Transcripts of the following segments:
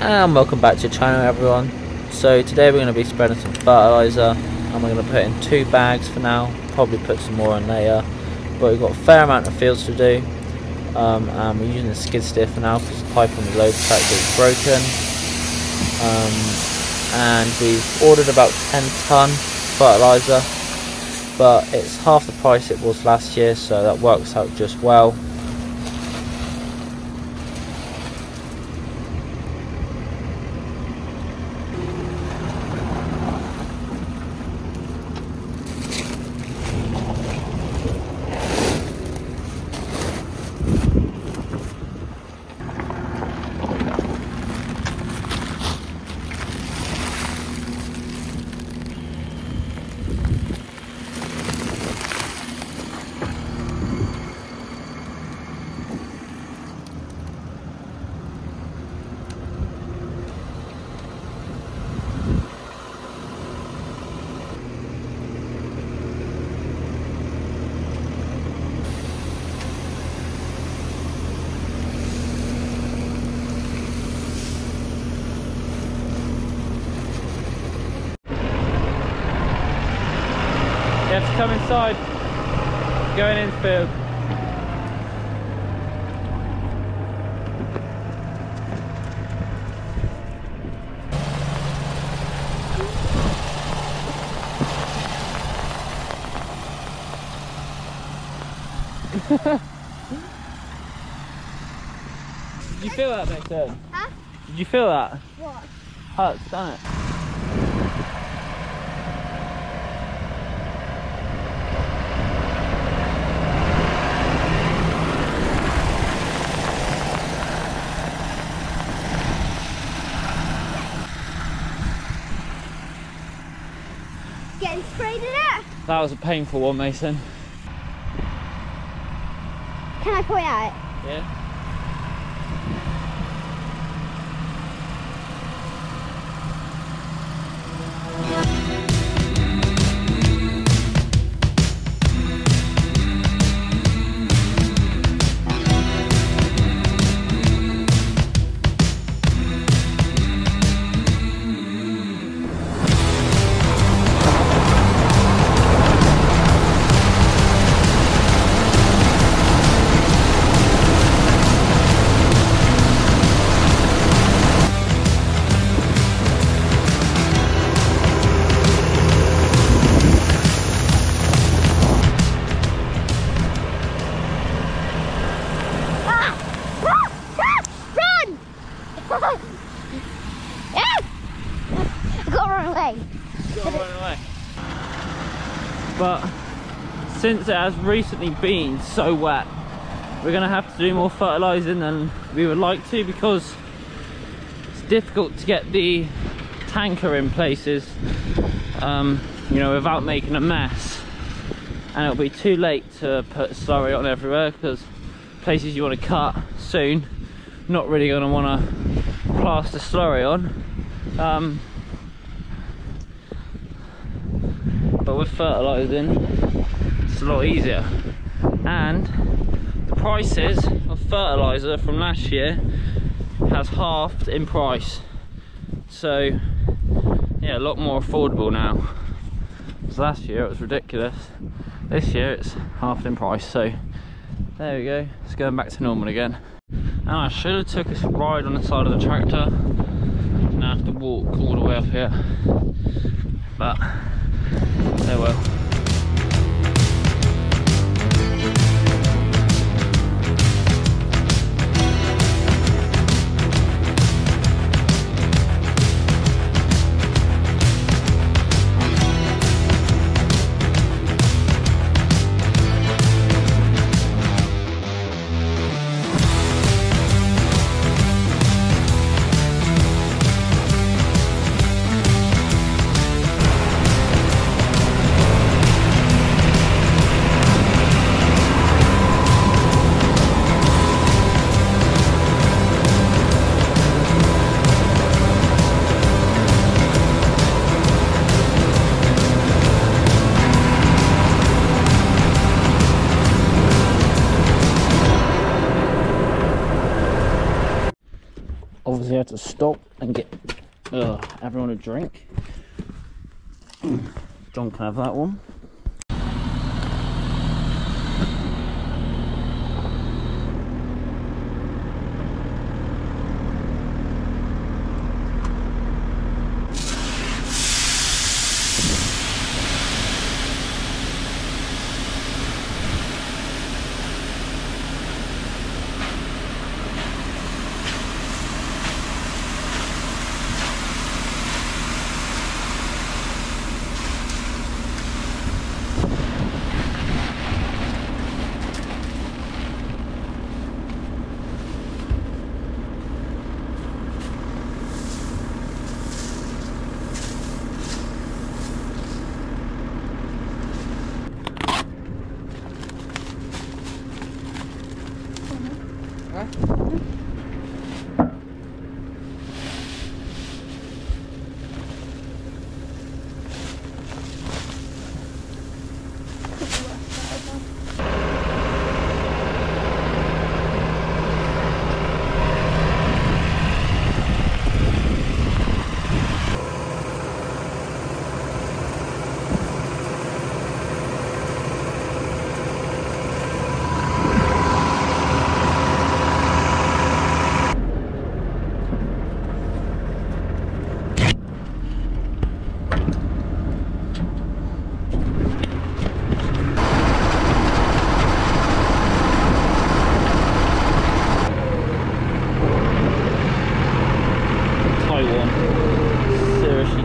and welcome back to the channel everyone. So today we're going to be spreading some fertilizer and we're going to put in two bags for now. Probably put some more in later. But we've got a fair amount of fields to do. Um, and we're using the skid steer for now because the pipe on the load tractor is broken. Um, and we've ordered about 10 ton fertilizer but it's half the price it was last year so that works out just well have to come inside. Going in field. Did you feel that, Mason? Huh? Did you feel that? What? Hurts, doesn't it? Getting sprayed in it? That was a painful one, Mason. Can I point out? Yeah. Since it has recently been so wet, we're gonna have to do more fertilising than we would like to because it's difficult to get the tanker in places, um, you know, without making a mess. And it'll be too late to put slurry on everywhere because places you want to cut soon, not really gonna want to plaster slurry on. Um, but with fertilizing it's a lot easier. And the prices of fertilizer from last year has halved in price. So yeah a lot more affordable now. So last year it was ridiculous. This year it's halved in price. So there we go. It's going back to normal again. And I should have took a ride on the side of the tractor now I have to walk all the way up here. But Oh well. Had to stop and get uh, everyone a drink. John can have that one.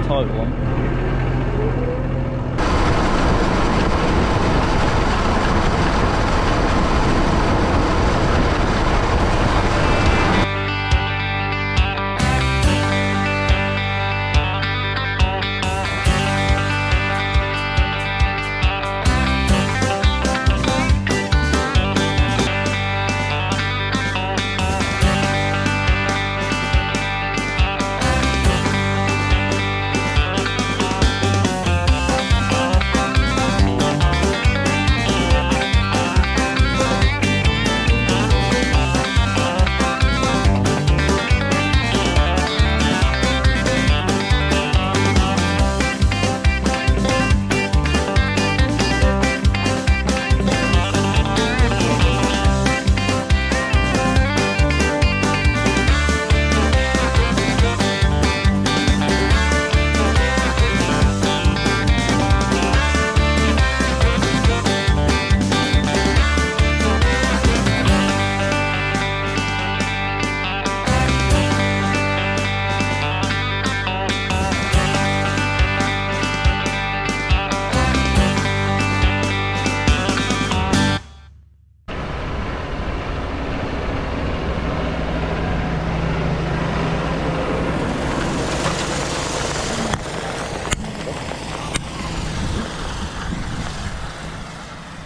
Tight one.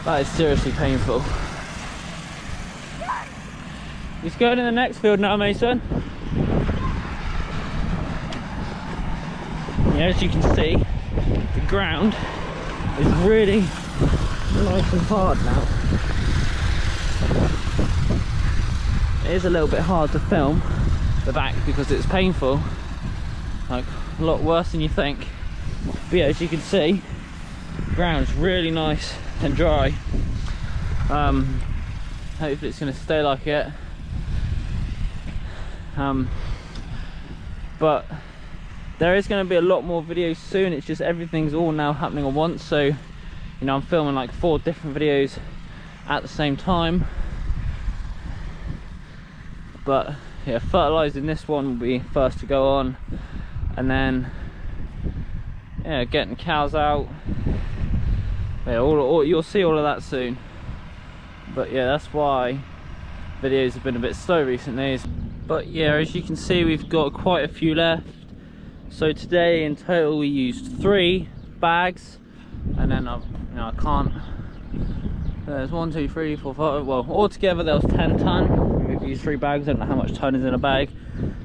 That is seriously painful. He's going in the next field now, Mason. Yeah, as you can see, the ground is really nice and hard now. It is a little bit hard to film the back because it's painful, like a lot worse than you think. But yeah, as you can see, the ground's really nice and dry. Um, hopefully it's going to stay like it. Um, but there is going to be a lot more videos soon. It's just everything's all now happening at once. So, you know, I'm filming like four different videos at the same time. But yeah, fertilizing this one will be first to go on, and then yeah, getting cows out. Yeah, all, all, you'll see all of that soon. But yeah, that's why videos have been a bit slow recently. But yeah, as you can see, we've got quite a few left. So today in total we used three bags, and then I, you know, I can't. There's one, two, three, four, five. Well, altogether there was 10 ton. We've used three bags. I don't know how much ton is in a bag.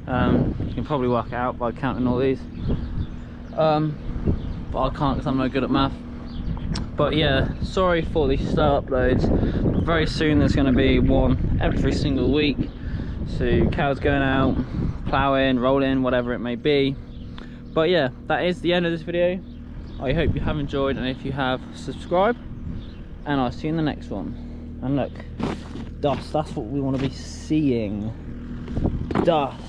Um, you can probably work it out by counting all these. Um, but I can't because I'm no good at math but yeah sorry for the slow uploads very soon there's going to be one every single week So cows going out, ploughing, rolling, whatever it may be. But yeah, that is the end of this video. I hope you have enjoyed and if you have, subscribe. And I'll see you in the next one. And look, dust, that's what we want to be seeing. Dust.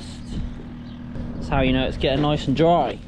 That's how you know it's getting nice and dry.